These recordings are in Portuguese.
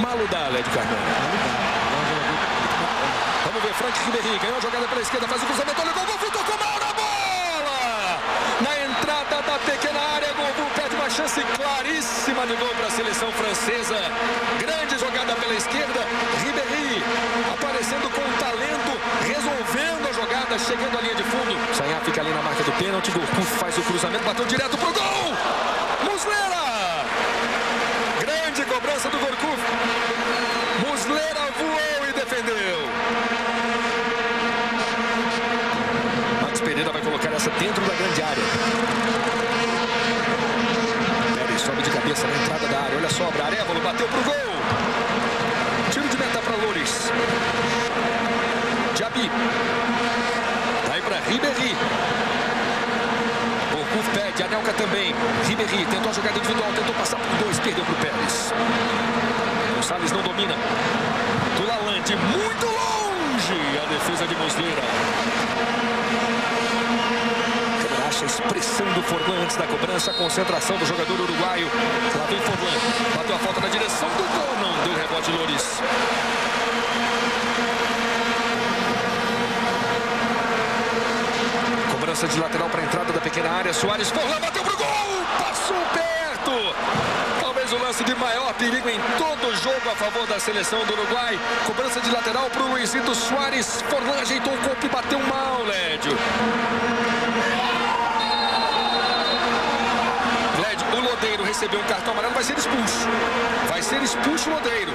Maludá, Lédio Carmona. Vamos ver, Frank Ribéry ganhou a jogada pela esquerda, faz o cruzamento, olha o gol, tocou mal na bola! Na entrada da pequena área, Govu perde uma chance claríssima de gol para a seleção francesa. Grande jogada pela esquerda, Ribéry aparecendo com talento, resolvendo a jogada, chegando à linha de fundo. Sanhá fica ali na marca do pênalti, Gourcuff faz o cruzamento, bateu direto pro gol! Muslera! Grande cobrança do Gourcuff. Muslera voou e defendeu. Vai colocar essa dentro da grande área. Pérez sobe de cabeça na entrada da área. Olha só, Arevalo bateu pro gol. Tiro de meta para Loures. Jabi. Vai para Ribéry. Gourcuff pede, Anelka também. Ribéry tentou a jogada individual, tentou passar por dois, perdeu pro Pérez. Gonçalves não domina. Do muito longe a defesa de Muslera. Expressão do Forlan antes da cobrança, concentração do jogador uruguaio. Lá vem Forlan, bateu a falta na direção do gol, não deu rebote Loures. Cobrança de lateral para a entrada da pequena área. Soares, Forlan bateu pro gol! Passou perto! Talvez o lance de maior perigo em todo o jogo a favor da seleção do Uruguai. Cobrança de lateral para o Luizito Soares. Forlan ajeitou o corpo e bateu mal. Lédio, o Lodeiro recebeu um cartão amarelo, vai ser expulso. Vai ser expulso o Lodeiro.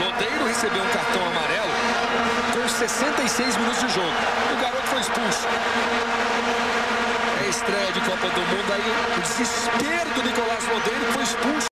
Lodeiro recebeu um cartão amarelo com 66 minutos de jogo. O garoto foi expulso. É estreia de Copa do Mundo aí. O desespero do Nicolás Lodeiro foi